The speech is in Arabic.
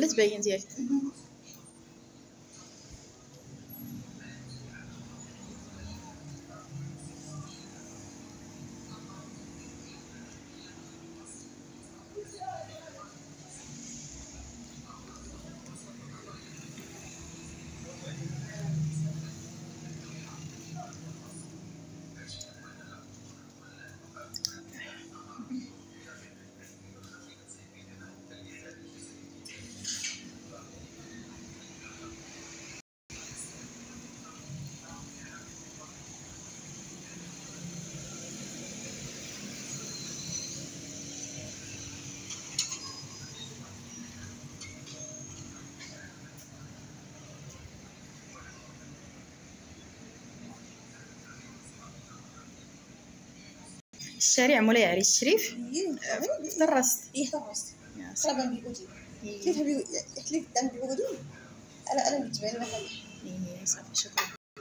Let's begin, الشارع مولاي علي الشريف. إيه درست. إيه يا طلبا بيقودي. كيف أنا أنا مثلا إيه، صافي شكرا.